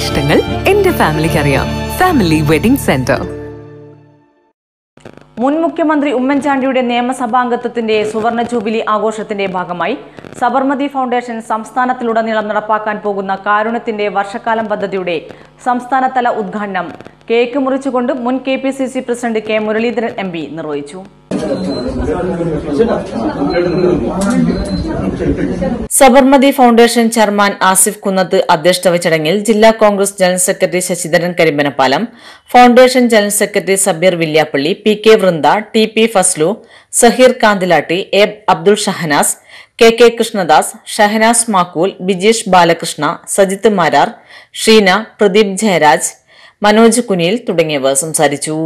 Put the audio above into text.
ഇഷ്ടങ്ങൾ എന്റെ ഫാമിലിക്ക് അറിയാം ഫാമിലി വെഡിംഗ് സെന്റർ മുൻ മുഖ്യമന്ത്രി ഉമ്മൻചാണ്ടിയുടെ നിയമസഭാംഗത്വത്തിന്റെ സുവർണ ജൂബിലി ആഘോഷത്തിന്റെ ഭാഗമായി സബർമതി ഫൗണ്ടേഷൻ സംസ്ഥാനത്തിലുടനീളം നടപ്പാക്കാൻ പോകുന്ന കാരുണ്യത്തിന്റെ വർഷക്കാലം പദ്ധതിയുടെ സംസ്ഥാനതല ഉദ്ഘാടനം കേക്ക് മുറിച്ചുകൊണ്ട് മുൻ K president K Muraleedharan M നിർവഹിച്ചു. സബർമതി ഫൗണ്ടേഷൻ ചെയർമാൻ ആസിഫ് കുന്നത്ത് അധ്യക്ഷത ചടങ്ങിൽ ജില്ലാ Congress general secretary Sasidharan Karimbanappalam foundation general secretary Sabeer Villiappally P K Vrinda T P Faslu Saheer Kanthilatti A Abdul Shahanas K K Krishnadas Shahanas Makkool Bijesh Balakrishna Sajith Marar Sheena Pradeep Jayaraj Manoj Kuniyil തുടങ്ങിയവർ സംസാരിച്ചു.